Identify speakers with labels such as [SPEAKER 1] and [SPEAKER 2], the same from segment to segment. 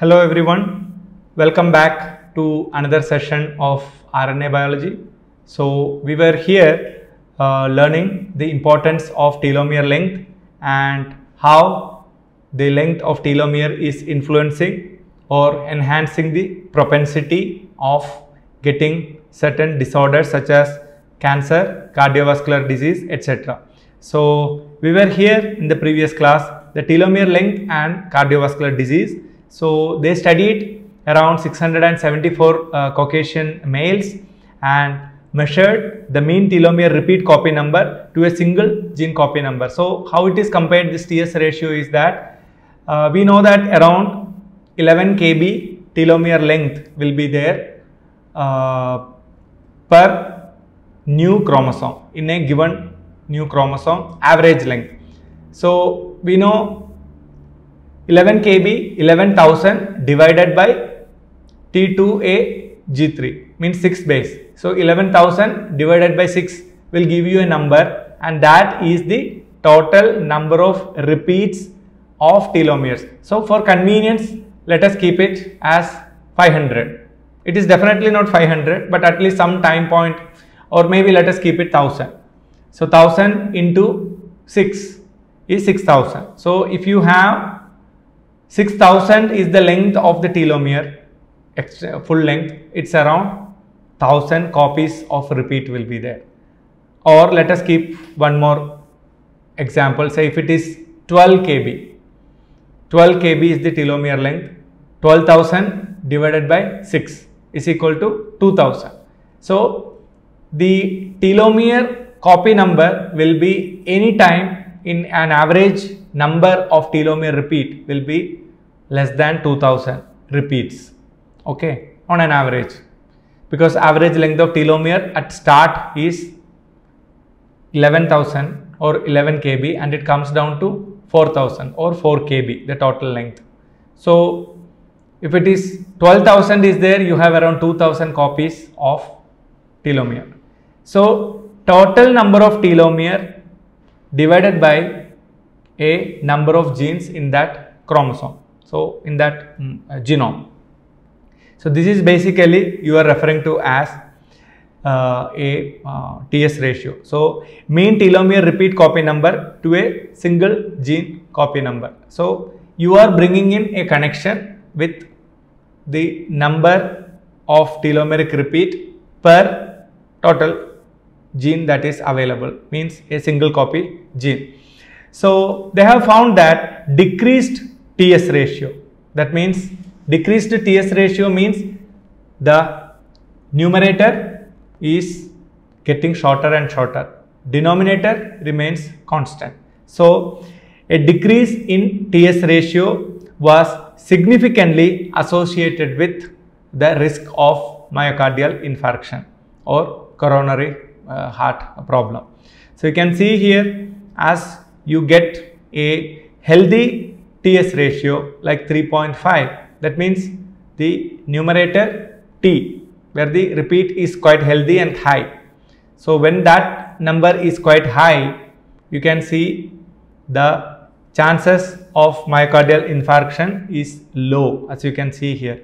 [SPEAKER 1] Hello everyone, welcome back to another session of RNA biology. So we were here uh, learning the importance of telomere length and how the length of telomere is influencing or enhancing the propensity of getting certain disorders such as cancer, cardiovascular disease, etc. So we were here in the previous class the telomere length and cardiovascular disease. So they studied around 674 uh, Caucasian males and measured the mean telomere repeat copy number to a single gene copy number. So how it is compared this TS ratio is that uh, we know that around 11 kb telomere length will be there uh, per new chromosome in a given new chromosome average length. So we know 11 kb 11000 divided by T2A G3 means 6 base. So 11000 divided by 6 will give you a number and that is the total number of repeats of telomeres. So for convenience let us keep it as 500. It is definitely not 500 but at least some time point or maybe let us keep it 1000. So 1000 into 6 is 6000. So if you have 6000 is the length of the telomere full length. It's around 1000 copies of repeat will be there. Or let us keep one more example. Say if it is 12 kb 12 kb is the telomere length. 12000 divided by 6 is equal to 2000 so the telomere copy number will be any time in an average number of telomere repeat will be less than 2000 repeats okay on an average. Because average length of telomere at start is 11000 or 11 kb and it comes down to 4000 or 4 kb the total length. So if it is 12000 is there you have around 2000 copies of telomere. So total number of telomere divided by a number of genes in that chromosome so in that mm, genome so this is basically you are referring to as uh, a uh, TS ratio. So mean telomere repeat copy number to a single gene copy number. So you are bringing in a connection with the number of telomeric repeat per total gene that is available means a single copy gene. So they have found that decreased TS ratio that means decreased TS ratio means the numerator is getting shorter and shorter. Denominator remains constant. So a decrease in TS ratio was significantly associated with the risk of myocardial infarction or coronary uh, heart problem. So you can see here as you get a healthy TS ratio like 3.5 that means the numerator T where the repeat is quite healthy and high. So when that number is quite high you can see the chances of myocardial infarction is low as you can see here.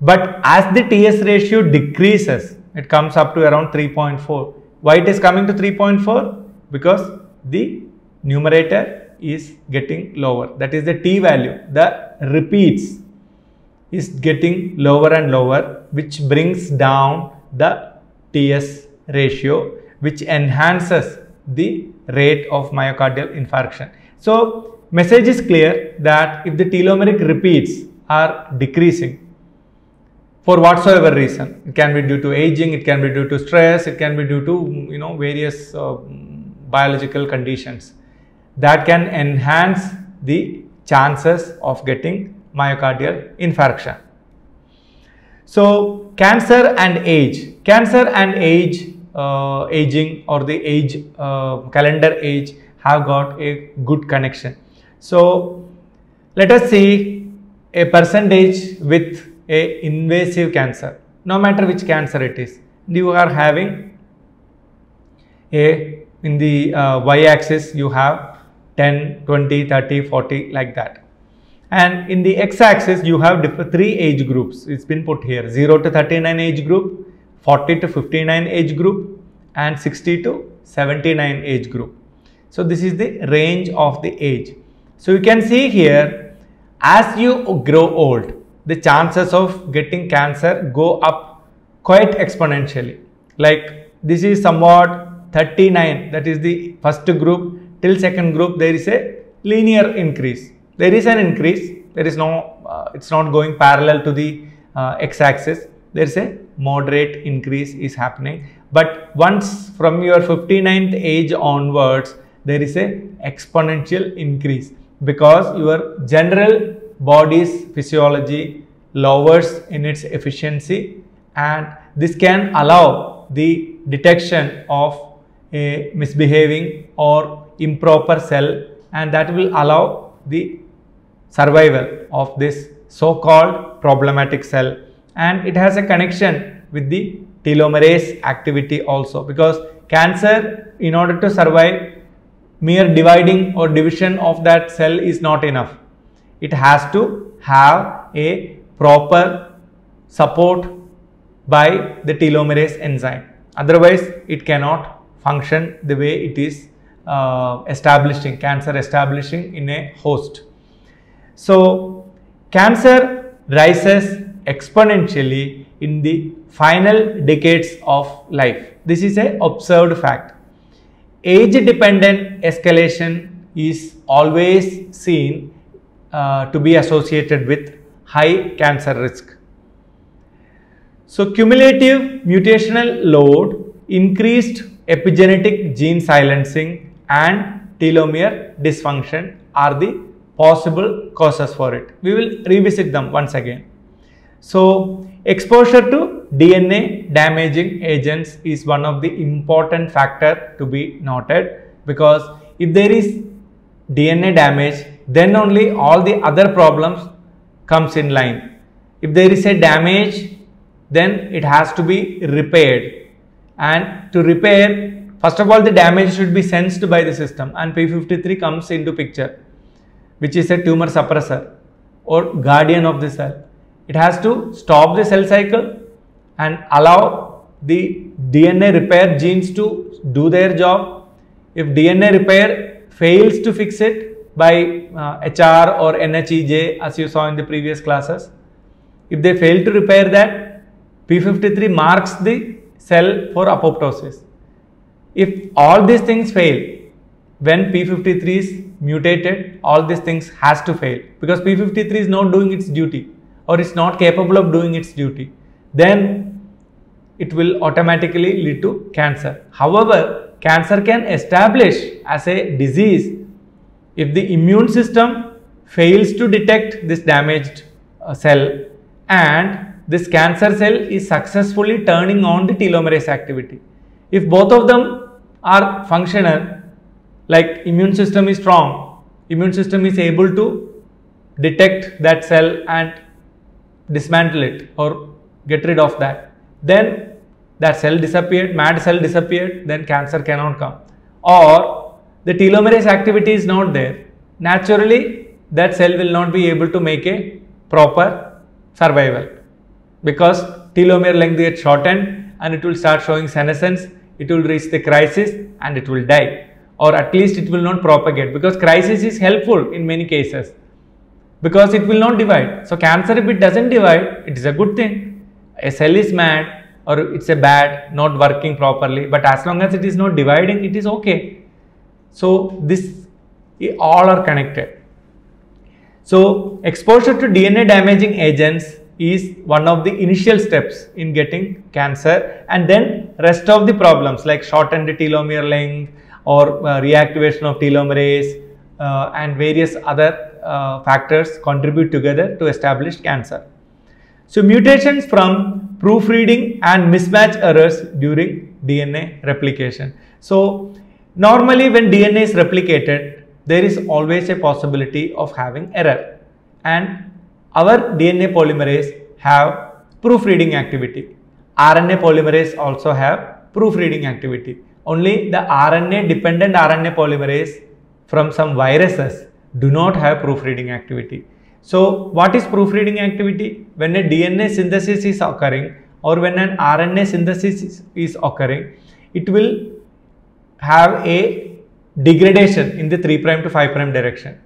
[SPEAKER 1] But as the TS ratio decreases it comes up to around 3.4. Why it is coming to 3.4? Because the numerator is getting lower that is the T value the repeats is getting lower and lower which brings down the TS ratio which enhances the rate of myocardial infarction. So message is clear that if the telomeric repeats are decreasing for whatsoever reason it can be due to aging it can be due to stress it can be due to you know various uh, biological conditions that can enhance the chances of getting myocardial infarction. So cancer and age, cancer and age, uh, aging or the age, uh, calendar age have got a good connection. So let us see a percentage with a invasive cancer, no matter which cancer it is. You are having a, in the uh, y axis you have 10, 20, 30, 40 like that And in the x-axis, you have three age groups. It's been put here: 0 to 39 age group, 40 to 59 age group, and 60 to 79 age group. So this is the range of the age. So you can see here, as you grow old, the chances of getting cancer go up quite exponentially. Like this is somewhat 39, that is the first group till second group, there is a linear increase. There is an increase, there is no, uh, it's not going parallel to the uh, x-axis. There is a moderate increase is happening. But once from your 59th age onwards, there is a exponential increase because your general body's physiology lowers in its efficiency and this can allow the detection of a misbehaving or improper cell and that will allow the survival of this so-called problematic cell and it has a connection with the telomerase activity also because cancer in order to survive mere dividing or division of that cell is not enough. It has to have a proper support by the telomerase enzyme. Otherwise, it cannot function the way it is uh, establishing, cancer establishing in a host. So, cancer rises exponentially in the final decades of life. This is a observed fact age dependent escalation is always seen uh, to be associated with high cancer risk. So, cumulative mutational load, increased epigenetic gene silencing and telomere dysfunction are the possible causes for it. We will revisit them once again. So, exposure to DNA damaging agents is one of the important factor to be noted because if there is DNA damage then only all the other problems comes in line. If there is a damage then it has to be repaired and to repair first of all the damage should be sensed by the system and P53 comes into picture which is a tumor suppressor or guardian of the cell it has to stop the cell cycle and allow the DNA repair genes to do their job. If DNA repair fails to fix it by uh, HR or NHEJ as you saw in the previous classes, if they fail to repair that, P53 marks the cell for apoptosis. If all these things fail, when P53 is mutated, all these things has to fail because P53 is not doing its duty or is not capable of doing its duty, then it will automatically lead to cancer. However, cancer can establish as a disease if the immune system fails to detect this damaged uh, cell and this cancer cell is successfully turning on the telomerase activity. If both of them are functional, like immune system is strong, immune system is able to detect that cell and dismantle it or get rid of that. Then that cell disappeared, mad cell disappeared, then cancer cannot come. Or the telomerase activity is not there. Naturally, that cell will not be able to make a proper survival because telomere length gets shortened and it will start showing senescence, it will reach the crisis and it will die or at least it will not propagate because crisis is helpful in many cases because it will not divide. So, cancer if it does not divide, it is a good thing. A cell is mad or it is a bad, not working properly, but as long as it is not dividing, it is okay. So, this all are connected. So, exposure to DNA damaging agents is one of the initial steps in getting cancer and then rest of the problems like shortened telomere length or uh, reactivation of telomerase uh, and various other uh, factors contribute together to establish cancer. So mutations from proofreading and mismatch errors during DNA replication. So normally when DNA is replicated, there is always a possibility of having error and our DNA polymerase have proofreading activity. RNA polymerase also have proofreading activity. Only the RNA dependent RNA polymerase from some viruses do not have proofreading activity. So what is proofreading activity? When a DNA synthesis is occurring or when an RNA synthesis is, is occurring, it will have a degradation in the 3 prime to 5 prime direction.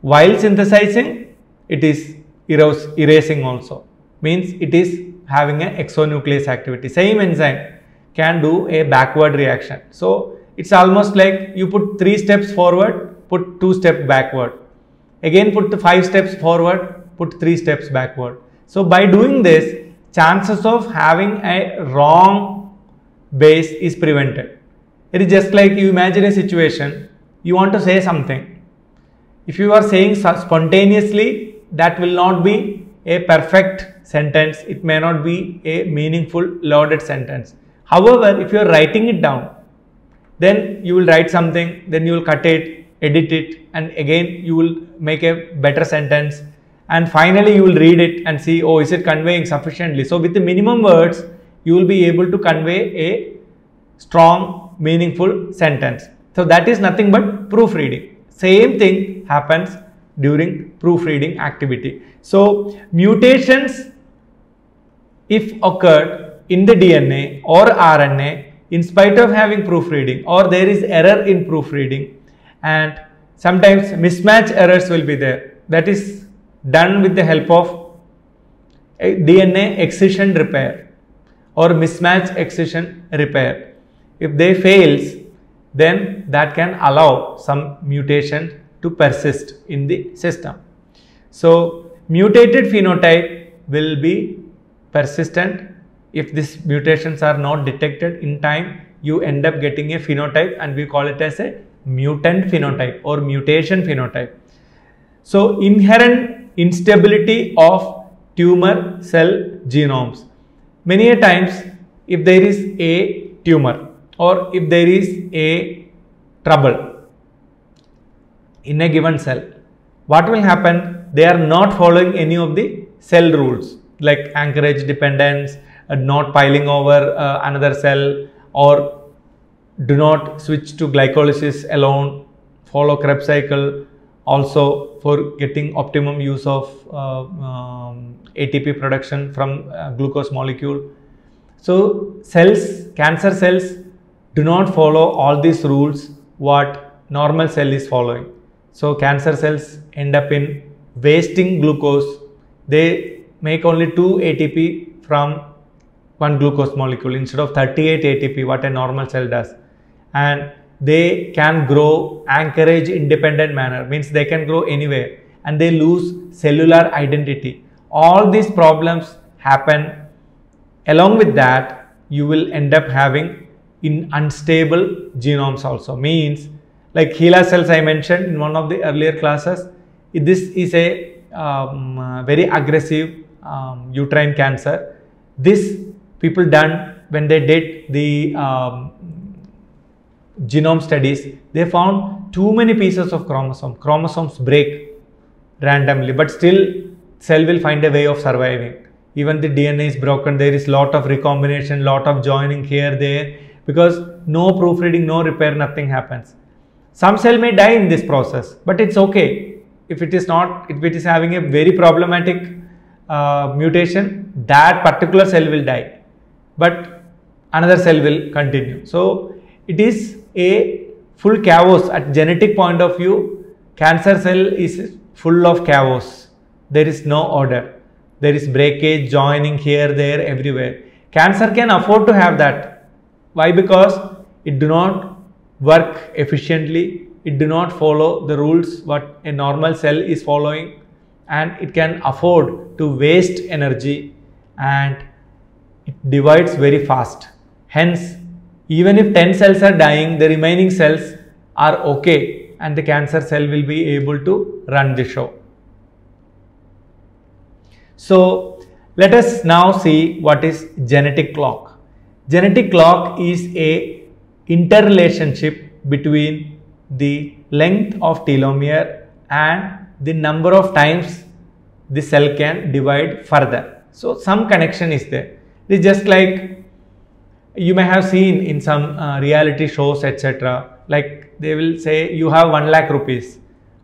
[SPEAKER 1] While synthesizing, it is erasing also. Means it is having an exonuclease activity. Same enzyme can do a backward reaction. So it's almost like you put three steps forward, put two steps backward. Again put five steps forward, put three steps backward. So by doing this, chances of having a wrong base is prevented. It is just like you imagine a situation, you want to say something. If you are saying spontaneously, that will not be a perfect sentence. It may not be a meaningful loaded sentence. However, if you are writing it down, then you will write something, then you will cut it, edit it, and again you will make a better sentence. And finally, you will read it and see, oh, is it conveying sufficiently? So, with the minimum words, you will be able to convey a strong, meaningful sentence. So, that is nothing but proofreading. Same thing happens during proofreading activity. So, mutations if occurred in the DNA or RNA in spite of having proofreading or there is error in proofreading and sometimes mismatch errors will be there that is done with the help of DNA excision repair or mismatch excision repair. If they fails then that can allow some mutation to persist in the system. So mutated phenotype will be persistent if these mutations are not detected in time you end up getting a phenotype and we call it as a mutant phenotype or mutation phenotype. So inherent instability of tumor cell genomes. Many a times if there is a tumor or if there is a trouble in a given cell, what will happen? They are not following any of the cell rules like anchorage dependence, uh, not piling over uh, another cell or do not switch to glycolysis alone, follow Krebs cycle also for getting optimum use of uh, um, ATP production from uh, glucose molecule. So cells, cancer cells do not follow all these rules what normal cell is following. So cancer cells end up in wasting glucose. They make only 2 ATP from one glucose molecule instead of 38 ATP what a normal cell does. And they can grow anchorage independent manner means they can grow anywhere and they lose cellular identity. All these problems happen. Along with that you will end up having in unstable genomes also. Means like HeLa cells I mentioned in one of the earlier classes this is a um, very aggressive um, uterine cancer this people done when they did the um, genome studies, they found too many pieces of chromosome. Chromosomes break randomly, but still cell will find a way of surviving. Even the DNA is broken, there is lot of recombination, lot of joining here, there, because no proofreading, no repair, nothing happens. Some cell may die in this process, but it's okay. If it is not, if it is having a very problematic uh, mutation, that particular cell will die, but another cell will continue. So it is a full chaos at genetic point of view cancer cell is full of chaos there is no order. There is breakage joining here there everywhere. Cancer can afford to have that. Why? Because it do not work efficiently it do not follow the rules what a normal cell is following and it can afford to waste energy and it divides very fast hence even if 10 cells are dying, the remaining cells are okay and the cancer cell will be able to run the show. So let us now see what is genetic clock. Genetic clock is a interrelationship between the length of telomere and the number of times the cell can divide further. So some connection is there. It is just like you may have seen in some uh, reality shows etc like they will say you have 1 lakh rupees.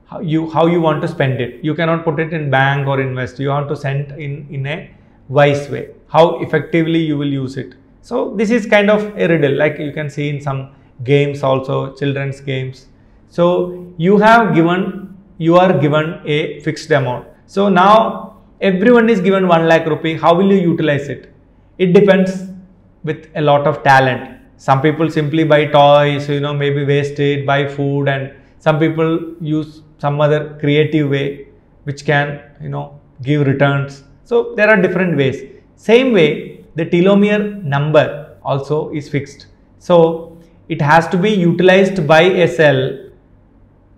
[SPEAKER 1] How you how you want to spend it? You cannot put it in bank or invest. You want to send in in a wise way. How effectively you will use it so this is kind of a riddle like you can see in some games also children's games. So you have given you are given a fixed amount. So now everyone is given 1 lakh rupee how will you utilize it? It depends with a lot of talent. Some people simply buy toys you know maybe waste it buy food and some people use some other creative way which can you know give returns. So there are different ways. Same way the telomere number also is fixed. So it has to be utilized by a cell.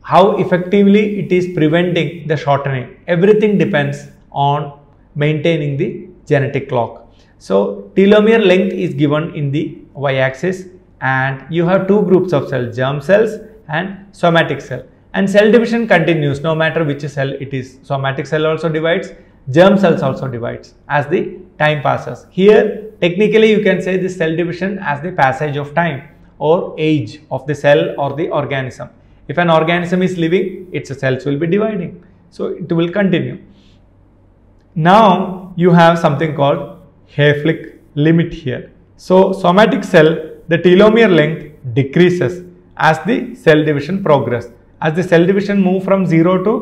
[SPEAKER 1] How effectively it is preventing the shortening? Everything depends on maintaining the genetic clock. So telomere length is given in the y-axis and you have two groups of cells germ cells and somatic cell. And cell division continues no matter which cell it is. Somatic cell also divides germ cells also divides as the time passes. Here technically you can say the cell division as the passage of time or age of the cell or the organism. If an organism is living its cells will be dividing. So it will continue. Now you have something called Hayflick limit here. So somatic cell the telomere length decreases as the cell division progress as the cell division move from 0 to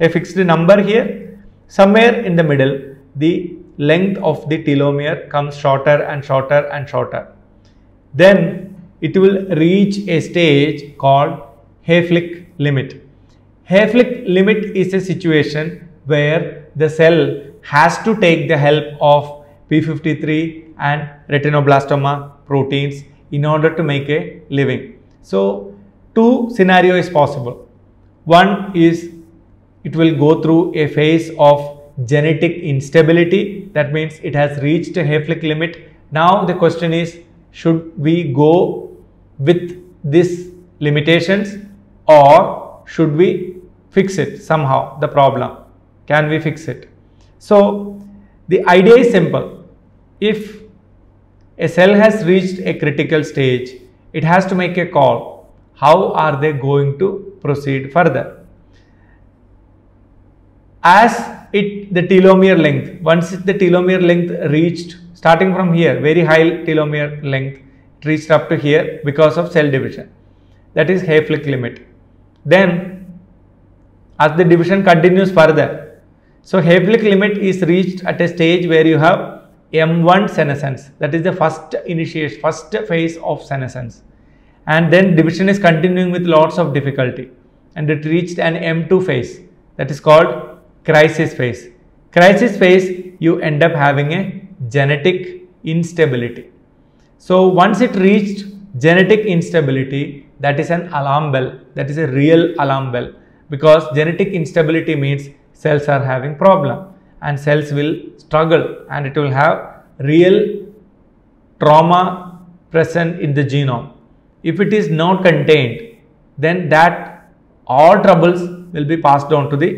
[SPEAKER 1] a fixed number here somewhere in the middle the length of the telomere comes shorter and shorter and shorter. Then it will reach a stage called Hayflick limit. Hayflick limit is a situation where the cell has to take the help of p53 and retinoblastoma proteins in order to make a living. So two scenario is possible. One is it will go through a phase of genetic instability. That means it has reached a Hayflick limit. Now the question is, should we go with these limitations or should we fix it somehow, the problem? Can we fix it? So the idea is simple. If a cell has reached a critical stage, it has to make a call how are they going to proceed further. As it the telomere length, once the telomere length reached starting from here, very high telomere length reached up to here because of cell division. That is Hayflick limit. Then as the division continues further, so Hayflick limit is reached at a stage where you have M1 senescence. That is the first initiation, first phase of senescence and then division is continuing with lots of difficulty and it reached an M2 phase that is called crisis phase. Crisis phase you end up having a genetic instability. So once it reached genetic instability that is an alarm bell that is a real alarm bell because genetic instability means cells are having problem and cells will struggle and it will have real trauma present in the genome if it is not contained then that all troubles will be passed on to the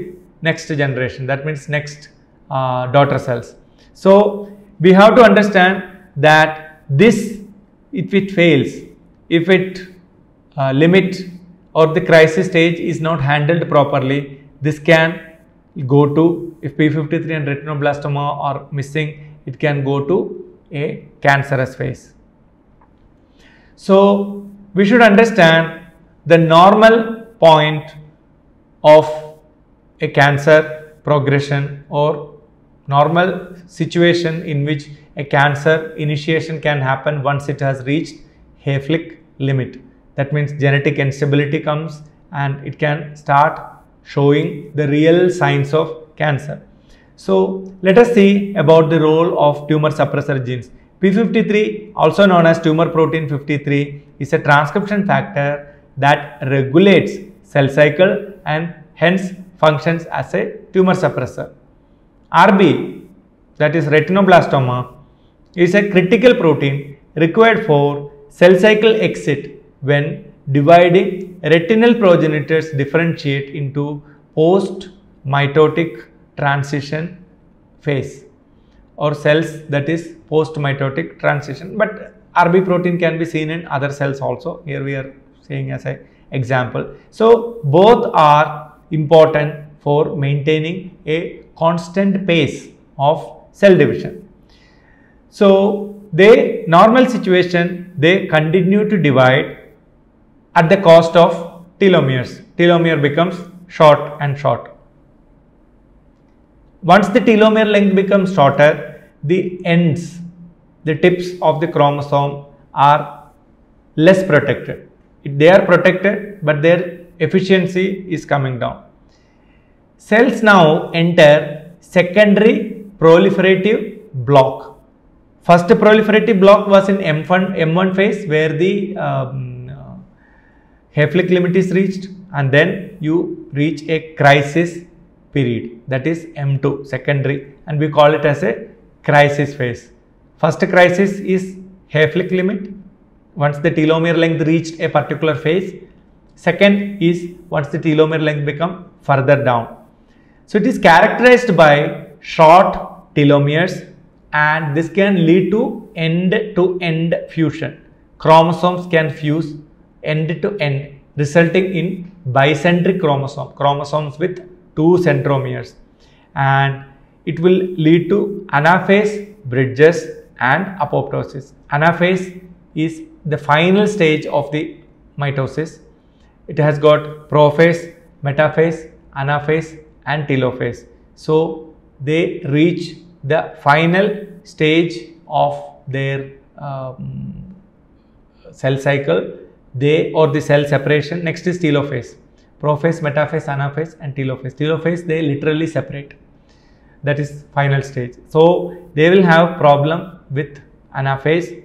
[SPEAKER 1] next generation. That means next uh, daughter cells. So we have to understand that this if it fails if it uh, limit or the crisis stage is not handled properly this can go to if p53 and retinoblastoma are missing it can go to a cancerous phase. So we should understand the normal point of a cancer progression or normal situation in which a cancer initiation can happen once it has reached Hayflick limit. That means genetic instability comes and it can start showing the real signs of cancer. So let us see about the role of tumor suppressor genes. P53 also known as tumor protein 53 is a transcription factor that regulates cell cycle and hence functions as a tumor suppressor. RB that is retinoblastoma is a critical protein required for cell cycle exit when dividing retinal progenitors differentiate into post mitotic transition phase or cells that is post mitotic transition but RB protein can be seen in other cells also. Here we are saying as an example. So both are important for maintaining a constant pace of cell division. So, they normal situation they continue to divide at the cost of telomeres. Telomere becomes short and short. Once the telomere length becomes shorter, the ends, the tips of the chromosome are less protected. They are protected, but their efficiency is coming down. Cells now enter secondary proliferative block. First proliferative block was in M1, M1 phase where the um, uh, Hayflick limit is reached and then you reach a crisis period that is M2 secondary and we call it as a crisis phase. First crisis is Hayflick limit once the telomere length reached a particular phase. Second is once the telomere length become further down. So it is characterized by short telomeres and this can lead to end to end fusion. Chromosomes can fuse end to end resulting in bicentric chromosome, chromosomes with two centromeres and it will lead to anaphase, bridges and apoptosis. Anaphase is the final stage of the mitosis. It has got prophase, metaphase, anaphase and telophase. So, they reach the final stage of their um, cell cycle. They or the cell separation. Next is telophase. Prophase metaphase anaphase and telophase. Telophase they literally separate. That is final stage. So they will have problem with anaphase.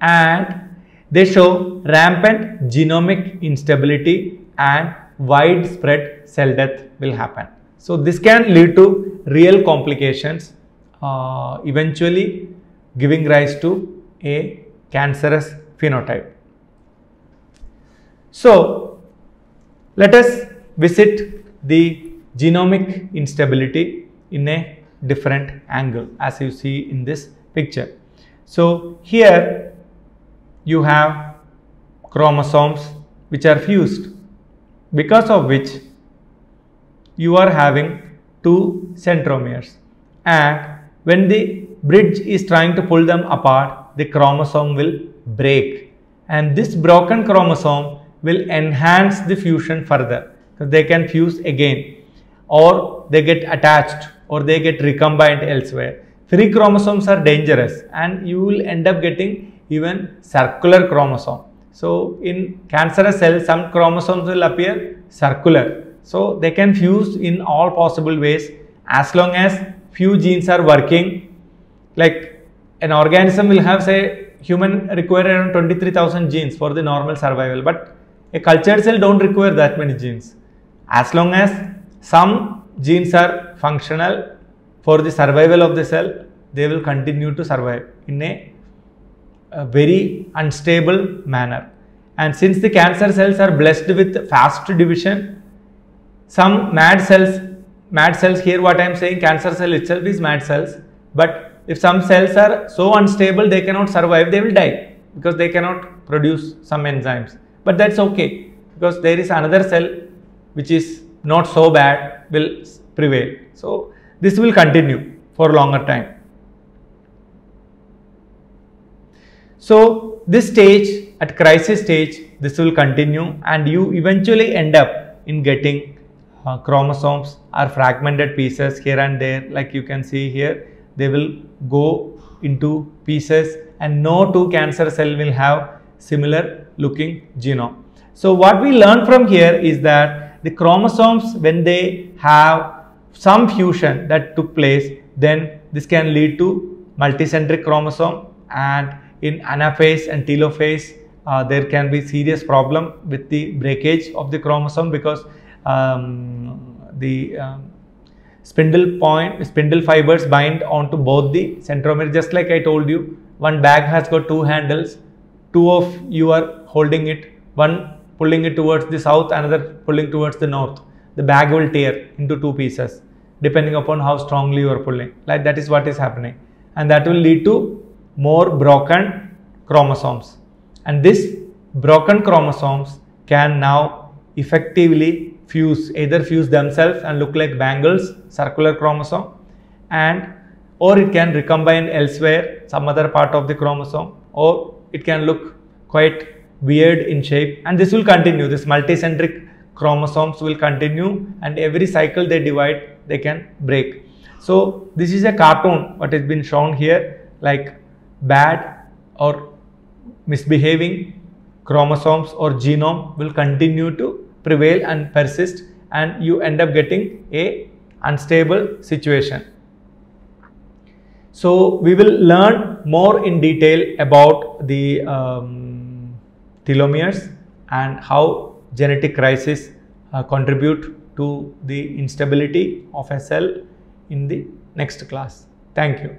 [SPEAKER 1] And they show rampant genomic instability and widespread cell death will happen. So, this can lead to real complications uh, eventually giving rise to a cancerous phenotype. So, let us visit the genomic instability in a different angle as you see in this picture. So, here you have chromosomes which are fused because of which you are having two centromeres. And when the bridge is trying to pull them apart the chromosome will break. And this broken chromosome will enhance the fusion further. They can fuse again or they get attached or they get recombined elsewhere. Three chromosomes are dangerous and you will end up getting even circular chromosome. So, in cancerous cells some chromosomes will appear circular. So, they can fuse in all possible ways as long as few genes are working like an organism will have say human require around 23,000 genes for the normal survival but a cultured cell don't require that many genes. As long as some genes are functional for the survival of the cell, they will continue to survive in a, a very unstable manner. And since the cancer cells are blessed with fast division, some mad cells, mad cells here what I am saying cancer cell itself is mad cells, but if some cells are so unstable they cannot survive, they will die because they cannot produce some enzymes but that's okay because there is another cell which is not so bad will prevail. So, this will continue for longer time. So, this stage at crisis stage this will continue and you eventually end up in getting uh, chromosomes or fragmented pieces here and there like you can see here they will go into pieces and no two cancer cell will have similar looking genome. So what we learn from here is that the chromosomes when they have some fusion that took place then this can lead to multicentric chromosome and in anaphase and telophase uh, there can be serious problem with the breakage of the chromosome because um, the um, spindle point spindle fibers bind onto both the centromere just like I told you one bag has got two handles two of you are holding it, one pulling it towards the south, another pulling towards the north. The bag will tear into two pieces depending upon how strongly you are pulling. Like that is what is happening. And that will lead to more broken chromosomes. And this broken chromosomes can now effectively fuse either fuse themselves and look like bangles circular chromosome and or it can recombine elsewhere some other part of the chromosome or it can look quite weird in shape. And this will continue. This multicentric chromosomes will continue and every cycle they divide they can break. So this is a cartoon what has been shown here like bad or misbehaving chromosomes or genome will continue to prevail and persist and you end up getting a unstable situation. So we will learn more in detail about the um, telomeres and how genetic crisis uh, contribute to the instability of a cell in the next class. Thank you.